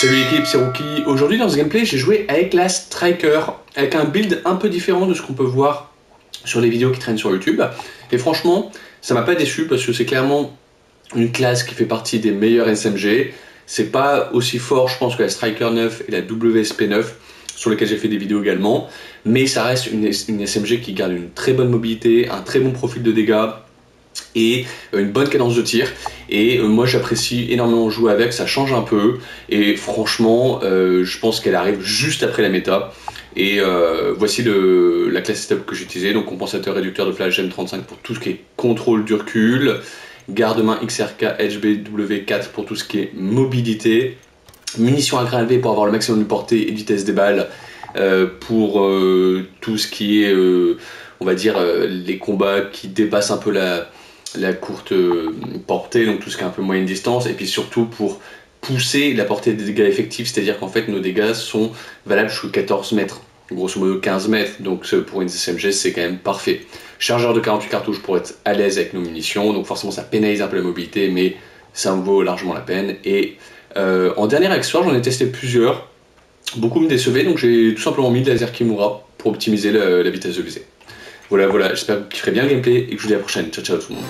Salut l'équipe, c'est Rookie. Aujourd'hui dans ce gameplay, j'ai joué avec la Striker, avec un build un peu différent de ce qu'on peut voir sur les vidéos qui traînent sur YouTube. Et franchement, ça m'a pas déçu parce que c'est clairement une classe qui fait partie des meilleurs SMG. C'est pas aussi fort, je pense, que la Striker 9 et la WSP 9 sur lesquelles j'ai fait des vidéos également, mais ça reste une, une SMG qui garde une très bonne mobilité, un très bon profil de dégâts, et euh, une bonne cadence de tir. Et euh, moi j'apprécie énormément jouer avec, ça change un peu. Et franchement, euh, je pense qu'elle arrive juste après la méta. Et voici le, la classe setup que j'ai utilisée, donc compensateur réducteur de flash M35 pour tout ce qui est contrôle du recul, garde-main XRK HBW4 pour tout ce qui est mobilité, munitions à V pour avoir le maximum de portée et vitesse des balles, pour tout ce qui est, on va dire, les combats qui dépassent un peu la, la courte euh, portée, donc tout ce qui est un peu moyenne distance, et puis surtout pour pousser la portée des dégâts effectifs, c'est-à-dire qu'en fait nos dégâts sont valables jusqu'à 14 mètres, grosso modo 15 mètres, donc pour une SMG c'est quand même parfait. Chargeur de 48 cartouches pour être à l'aise avec nos munitions, donc forcément ça pénalise un peu la mobilité, mais ça en vaut largement la peine. Et euh, en dernier accessoire, j'en ai testé plusieurs, beaucoup me décevaient, donc j'ai tout simplement mis de laser Kimura pour optimiser la vitesse de visée. Voilà, voilà, j'espère que vous kifferez bien le gameplay et que je vous dis à la prochaine. Ciao, ciao tout le monde.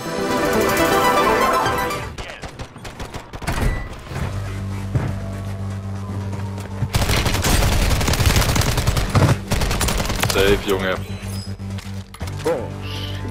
Safe, Junge. Oh, shit.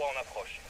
3 en approche.